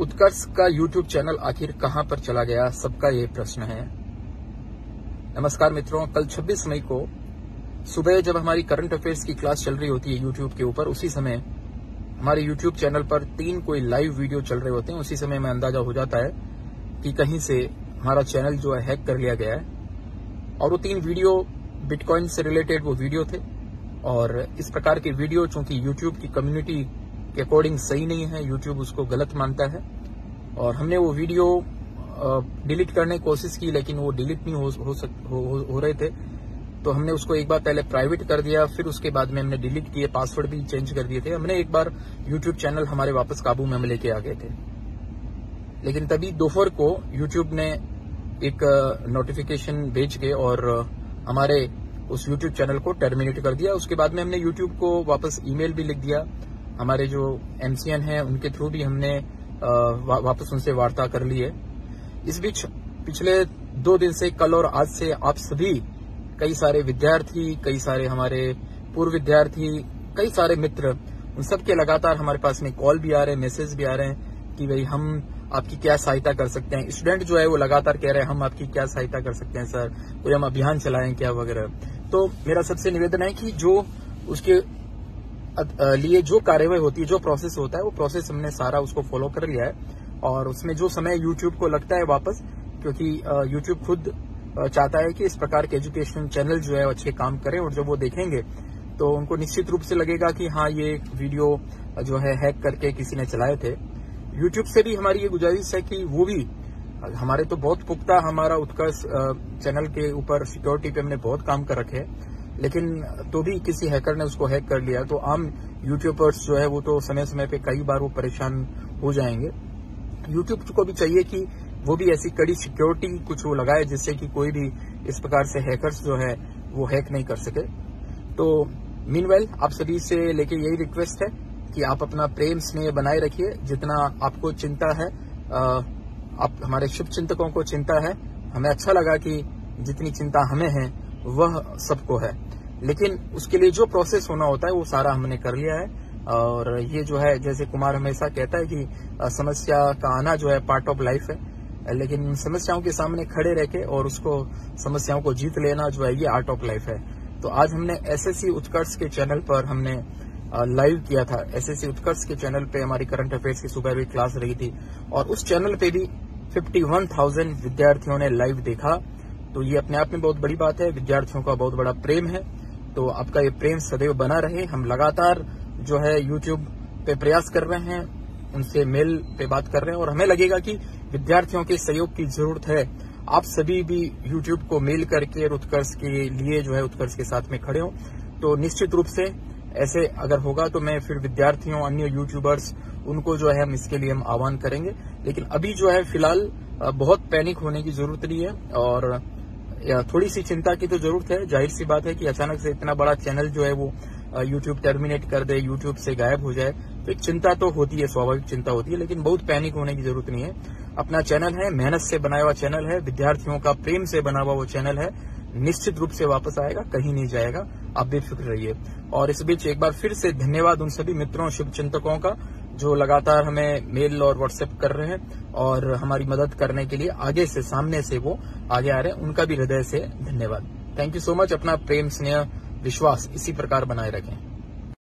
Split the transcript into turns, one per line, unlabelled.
उत्कर्ष का YouTube channel आखिर कहाँ पर चला गया, सबका ये प्रश्न है। नमस्कार मित्रों, कल 26 मई को सुबह जब हमारी करंट अफेयर्स की क्लास चल रही होती है यूट्यूब के ऊपर, उसी समय हमारे यूट्यूब चैनल पर तीन कोई लाइव वीडियो चल रहे होते हैं, उसी समय में अंदाज़ा हो जाता है कि कहीं से हमारा चैनल जो है हैक कर लिया गया है। और वो तीन वीडियो बिटकॉइन से रिलेटेड वो वीडियो थे। और इस प्रकार के वीडियो चूँकि यूट्यूब की कम्युनिटी के अकॉर्डिंग सही नहीं है यूट्यूब उसको गलत मानता है। और हमने वो वीडियो डिलीट करने की कोशिश की लेकिन वो डिलीट नहीं हो, हो, सक, हो, हो, हो रहे थे। तो हमने उसको एक बार पहले प्राइवेट कर दिया फिर उसके बाद में हमने डिलीट किए पासवर्ड भी चेंज कर दिए थे। हमने एक बार यूट्यूब चैनल हमारे वापस काबू में हम लेके आ गए थे। लेकिन तभी दोपहर को यूट्यूब ने एक नोटिफिकेशन भेज के और हमारे उस यूट्यूब चैनल को टर्मिनेट कर दिया। उसके बाद में हमने यूट्यूब को वापस ईमेल भी लिख दिया। हमारे जो एमसीएन है उनके थ्रू भी हमने वा, वापस उनसे वार्ता कर ली है। इस बीच पिछले दो दिन से कल और आज से आप सभी कई सारे विद्यार्थी कई सारे हमारे पूर्व विद्यार्थी कई सारे मित्र उन सबके लगातार हमारे पास में कॉल भी आ रहे हैं मैसेज भी आ रहे हैं कि भाई हम आपकी क्या सहायता कर सकते हैं। स्टूडेंट जो है वो लगातार कह रहे हैं हम आपकी क्या सहायता कर सकते हैं सर? कोई हम अभियान चलाएँ क्या? वगैरह। तो मेरा सबसे निवेदन है कि जो उसके लिए जो कार्यवाही होती है, जो प्रोसेस होता है, वो प्रोसेस हमने सारा उसको फॉलो कर लिया है। और उसमें जो समय यूट्यूब को लगता है वापस, क्योंकि यूट्यूब खुद चाहता है कि इस प्रकार के एजुकेशन चैनल जो है अच्छे काम करें और जब वो देखेंगे तो उनको निश्चित रूप से लगेगा कि हाँ ये वीडियो जो है हैक करके किसी ने चलाए थे। यूट्यूब से भी हमारी ये गुजारिश है कि वो भी, हमारे तो बहुत पुख्ता हमारा उत्कर्ष चैनल के ऊपर सिक्योरिटी पे हमने बहुत काम कर रखे हैं। लेकिन तो भी किसी हैकर ने उसको हैक कर लिया तो आम यूट्यूबर्स जो है वो तो समय समय पे कई बार वो परेशान हो जाएँगे। यूट्यूब को भी चाहिए कि वो भी ऐसी कड़ी सिक्योरिटी कुछ वो लगाए जिससे कि कोई भी इस प्रकार से हैकर्स जो है वो हैक नहीं कर सके। तो मीन आप सभी से लेके यही रिक्वेस्ट है कि आप अपना प्रेम स्नेह बनाए रखिए। जितना आपको चिंता है आप हमारे शुभ चिंतकों को चिंता है, हमें अच्छा लगा कि जितनी चिंता हमें है, वह सबको है। लेकिन उसके लिए जो प्रोसेस होना होता है वो सारा हमने कर लिया है। और ये जो है जैसे कुमार हमेशा कहता है कि समस्या का आना जो है पार्ट ऑफ़ लाइफ है। लेकिन समस्याओं के सामने खड़े रह के और उसको समस्याओं को जीत लेना जो है ये आर्ट ऑफ़ लाइफ है। तो आज हमने एसएससी उत्कर्ष के चैनल पर हमने लाइव किया था। एसएससी उत्कर्ष के चैनल पे हमारी करंट अफेयर्स की सुबह भी क्लास रही थी। और उस चैनल पे भी 51,000 विद्यार्थियों ने लाइव देखा। तो ये अपने आप में बहुत बड़ी बात है। विद्यार्थियों का बहुत बड़ा प्रेम है। तो आपका ये प्रेम सदैव बना रहे। हम लगातार जो है यूट्यूब पे प्रयास कर रहे हैं, उनसे मेल पे बात कर रहे हैं और हमें लगेगा कि विद्यार्थियों के सहयोग की ज़रूरत है। आप सभी भी यूट्यूब को मेल करके उत्कर्ष के लिए जो है उत्कर्ष के साथ में खड़े हो। तो निश्चित रूप से ऐसे अगर होगा तो मैं फिर विद्यार्थियों, अन्य यूट्यूबर्स उनको जो है हम इसके लिए हम आह्वान करेंगे। लेकिन अभी जो है फ़िलहाल बहुत पैनिक होने की ज़रूरत नहीं है और थोड़ी सी चिंता की तो ज़रूरत है। ज़ाहिर सी बात है कि अचानक से इतना बड़ा चैनल जो है वो यूट्यूब टर्मिनेट कर दे यूट्यूब से गायब हो जाए तो एक चिंता तो होती है, स्वाभाविक चिंता होती है, लेकिन बहुत पैनिक होने की ज़रूरत नहीं है। अपना चैनल है, मेहनत से बनाया हुआ चैनल है, विद्यार्थियों का प्रेम से बना हुआ वो चैनल है, निश्चित रूप से वापस आएगा, कहीं नहीं जाएगा, आप बेफिक्र रहिए। और इस बीच एक बार फिर से धन्यवाद उन सभी मित्रों शुभ का जो लगातार हमें मेल और व्हाट्सएप कर रहे हैं और हमारी मदद करने के लिए आगे से, सामने से वो आगे आ रहे हैं, उनका भी हृदय से धन्यवाद। थैंक यू सो मच अपना प्रेम, स्नेह, विश्वास इसी प्रकार बनाए रखें।